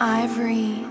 ivory.